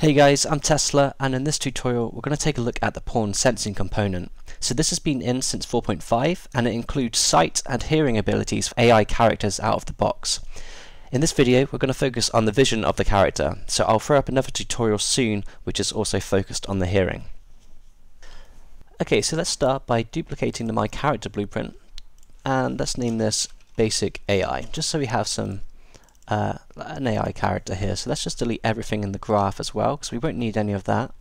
Hey guys, I'm Tesla and in this tutorial we're going to take a look at the pawn sensing component. So this has been in since 4.5 and it includes sight and hearing abilities for AI characters out of the box. In this video we're going to focus on the vision of the character, so I'll throw up another tutorial soon which is also focused on the hearing. Okay, so let's start by duplicating the My Character blueprint and let's name this Basic AI, just so we have some uh, an AI character here. So let's just delete everything in the graph as well, because we won't need any of that.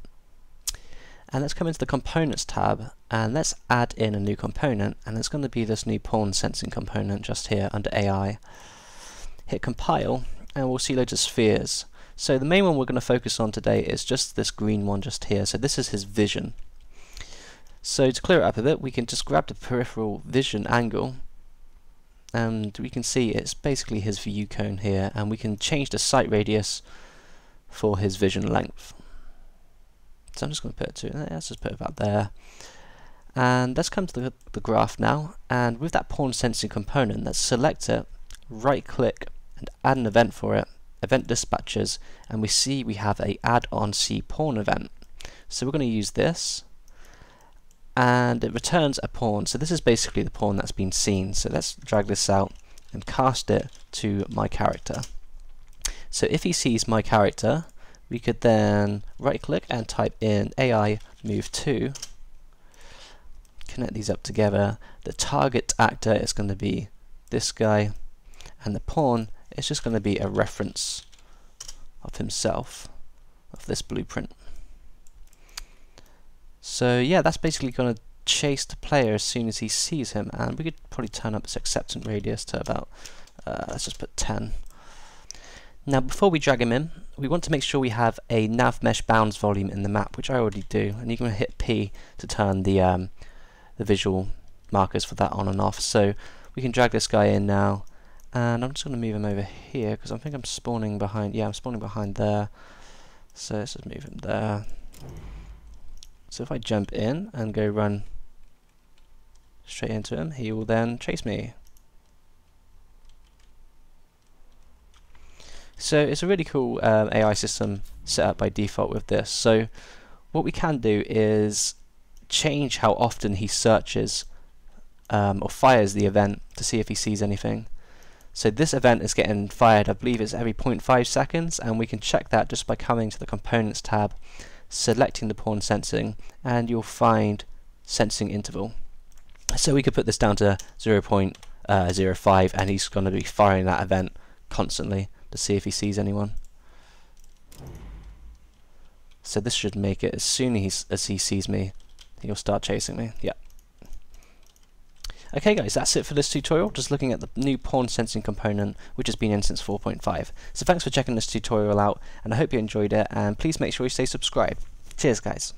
And let's come into the Components tab, and let's add in a new component, and it's going to be this new pawn sensing component just here under AI. Hit Compile, and we'll see loads of spheres. So the main one we're going to focus on today is just this green one just here. So this is his vision. So to clear it up a bit, we can just grab the peripheral vision angle, and we can see it's basically his view cone here and we can change the sight radius for his vision length. So I'm just going to put it to eh, let's just put it about there. And let's come to the, the graph now and with that pawn sensing component let's select it right click and add an event for it event dispatches and we see we have a add on see pawn event. So we're going to use this and it returns a pawn. So this is basically the pawn that's been seen. So let's drag this out and cast it to my character. So if he sees my character, we could then right click and type in AI move to, connect these up together. The target actor is going to be this guy, and the pawn is just going to be a reference of himself, of this blueprint. So yeah, that's basically going to chase the player as soon as he sees him, and we could probably turn up this acceptance radius to about, uh, let's just put 10. Now before we drag him in, we want to make sure we have a nav mesh bounds volume in the map, which I already do, and you can hit P to turn the, um, the visual markers for that on and off. So we can drag this guy in now, and I'm just going to move him over here, because I think I'm spawning behind, yeah, I'm spawning behind there. So let's just move him there. So if I jump in and go run straight into him, he will then chase me. So it's a really cool um, AI system set up by default with this. So what we can do is change how often he searches um, or fires the event to see if he sees anything. So this event is getting fired, I believe it's every 0.5 seconds, and we can check that just by coming to the Components tab selecting the pawn sensing and you'll find sensing interval. So we could put this down to 0 uh, 0.05 and he's going to be firing that event constantly to see if he sees anyone. So this should make it as soon as, as he sees me, he'll start chasing me. Yeah. Okay guys, that's it for this tutorial, just looking at the new pawn sensing component which has been in since 4.5. So thanks for checking this tutorial out and I hope you enjoyed it and please make sure you stay subscribed. Cheers guys.